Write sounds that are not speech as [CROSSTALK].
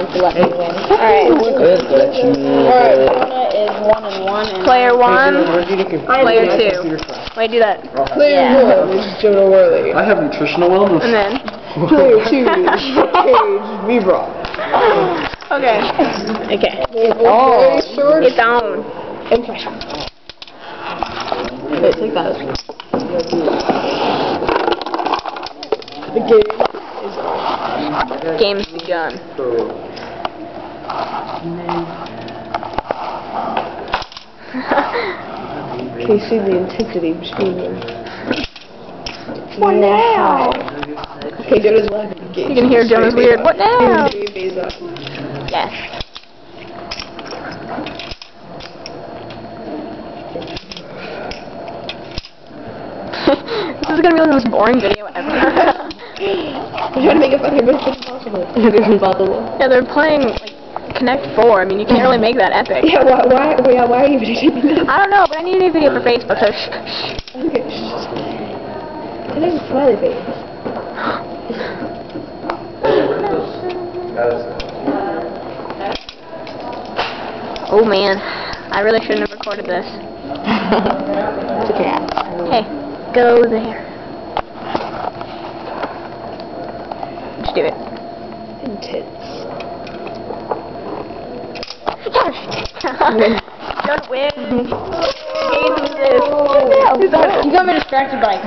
round to let me win. Alright. Good, but you Alright, Jonah is one and one and Player one, player two. Wait, do that. Player Yeah. one is Jonah Worley. I have nutritional wellness. And then. [LAUGHS] Player two [LAUGHS] is Gage Vibra. Okay. Okay. They're both oh. very short It's on. and pressure. Wait, take that. The game is on. Game's begun. Can you see the intensity between them? What now? Okay, Jonah's laughing. You can hear Jonah's weird. What now? Yes. [LAUGHS] this is gonna be the most boring video ever. [LAUGHS] I'm trying to make it funny, but it's impossible. [LAUGHS] It is impossible. yeah, they're playing like Connect Four. I mean, you can't really make that epic. Yeah, why, why, why, why are you videotaping that? I don't know, but I need a new video for Facebook. So shh, shh. Okay, shh. It is a smiley face. Oh man, I really shouldn't have recorded this. [LAUGHS] It's cat. Hey, go there. Just do it. Intense. Don't win. Games this. You got me distracted by